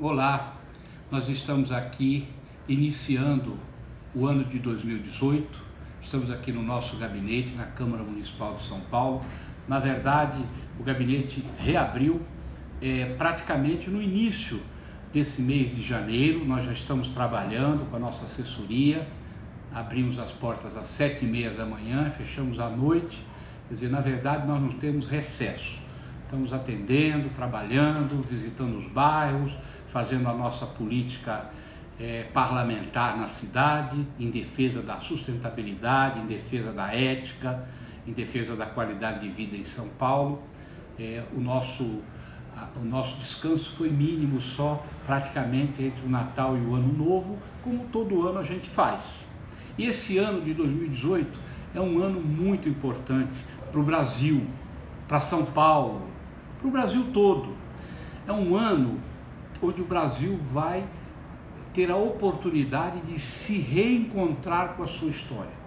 Olá, nós estamos aqui iniciando o ano de 2018. Estamos aqui no nosso gabinete, na Câmara Municipal de São Paulo. Na verdade, o gabinete reabriu é, praticamente no início desse mês de janeiro. Nós já estamos trabalhando com a nossa assessoria. Abrimos as portas às sete e meia da manhã, fechamos à noite. Quer dizer, na verdade, nós não temos recesso. Estamos atendendo, trabalhando, visitando os bairros, fazendo a nossa política é, parlamentar na cidade, em defesa da sustentabilidade, em defesa da ética, em defesa da qualidade de vida em São Paulo. É, o, nosso, a, o nosso descanso foi mínimo só praticamente entre o Natal e o Ano Novo, como todo ano a gente faz. E esse ano de 2018 é um ano muito importante para o Brasil, para São Paulo, para o Brasil todo. É um ano onde o Brasil vai ter a oportunidade de se reencontrar com a sua história.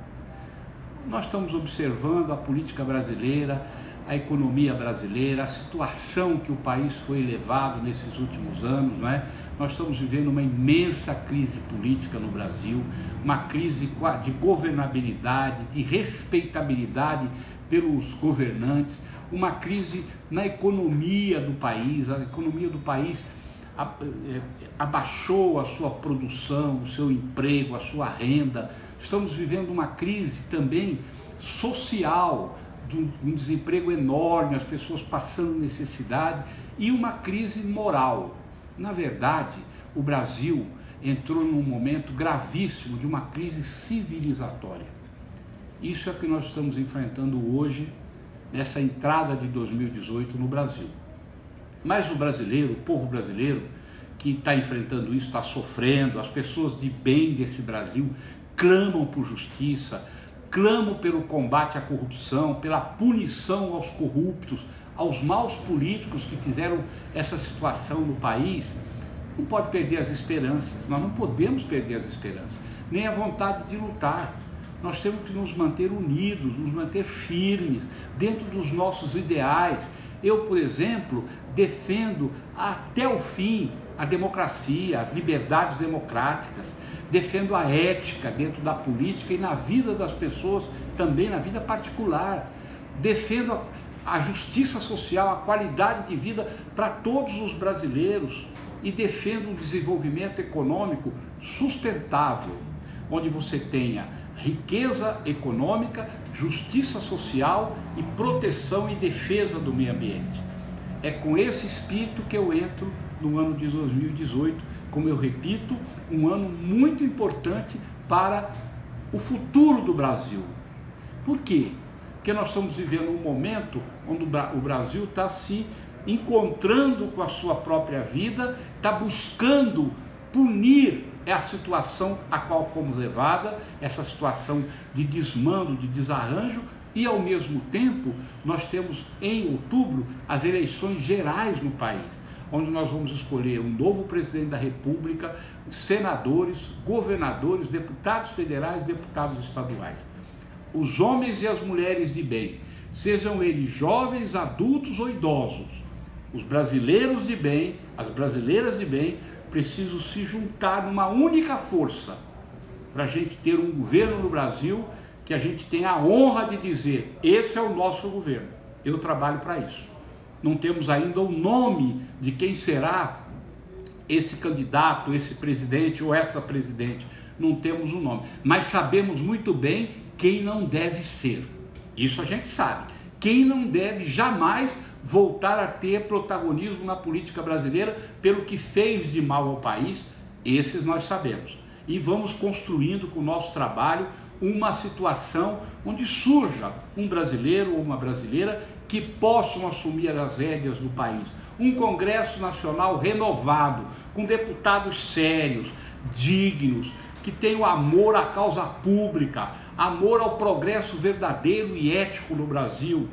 Nós estamos observando a política brasileira, a economia brasileira, a situação que o país foi levado nesses últimos anos, não é? Nós estamos vivendo uma imensa crise política no Brasil, uma crise de governabilidade, de respeitabilidade pelos governantes, uma crise na economia do país, a economia do país abaixou a sua produção, o seu emprego, a sua renda. Estamos vivendo uma crise também social, de um desemprego enorme, as pessoas passando necessidade e uma crise moral. Na verdade, o Brasil entrou num momento gravíssimo de uma crise civilizatória. Isso é o que nós estamos enfrentando hoje, nessa entrada de 2018 no Brasil. Mas o brasileiro, o povo brasileiro, que está enfrentando isso, está sofrendo, as pessoas de bem desse Brasil clamam por justiça, clamam pelo combate à corrupção, pela punição aos corruptos, aos maus políticos que fizeram essa situação no país. Não pode perder as esperanças, nós não podemos perder as esperanças, nem a vontade de lutar. Nós temos que nos manter unidos, nos manter firmes dentro dos nossos ideais. Eu, por exemplo, defendo até o fim a democracia, as liberdades democráticas, defendo a ética dentro da política e na vida das pessoas, também na vida particular. Defendo a, a justiça social, a qualidade de vida para todos os brasileiros e defendo um desenvolvimento econômico sustentável, onde você tenha riqueza econômica, justiça social e proteção e defesa do meio ambiente. É com esse espírito que eu entro no ano de 2018, como eu repito, um ano muito importante para o futuro do Brasil. Por quê? Porque nós estamos vivendo um momento onde o Brasil está se encontrando com a sua própria vida, está buscando punir a situação a qual fomos levada, essa situação de desmando, de desarranjo, e, ao mesmo tempo, nós temos em outubro as eleições gerais no país, onde nós vamos escolher um novo presidente da República, senadores, governadores, deputados federais, deputados estaduais. Os homens e as mulheres de bem, sejam eles jovens, adultos ou idosos, os brasileiros de bem, as brasileiras de bem, precisam se juntar numa única força para a gente ter um governo no Brasil que a gente tenha a honra de dizer: esse é o nosso governo, eu trabalho para isso. Não temos ainda o nome de quem será esse candidato, esse presidente ou essa presidente. Não temos o um nome, mas sabemos muito bem quem não deve ser. Isso a gente sabe. Quem não deve jamais voltar a ter protagonismo na política brasileira pelo que fez de mal ao país, esses nós sabemos. E vamos construindo com o nosso trabalho uma situação onde surja um brasileiro ou uma brasileira que possam assumir as rédeas do país. Um Congresso Nacional renovado, com deputados sérios, dignos, que tenham amor à causa pública, amor ao progresso verdadeiro e ético no Brasil.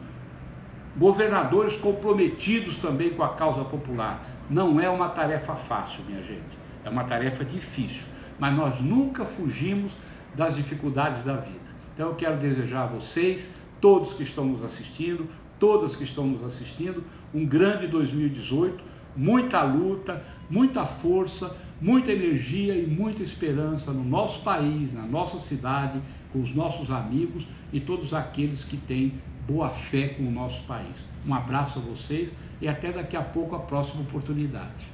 Governadores comprometidos também com a causa popular. Não é uma tarefa fácil, minha gente. É uma tarefa difícil. Mas nós nunca fugimos das dificuldades da vida. Então eu quero desejar a vocês, todos que estão nos assistindo, todas que estão nos assistindo, um grande 2018, muita luta, muita força, muita energia e muita esperança no nosso país, na nossa cidade, com os nossos amigos e todos aqueles que têm boa fé com o nosso país. Um abraço a vocês e até daqui a pouco a próxima oportunidade.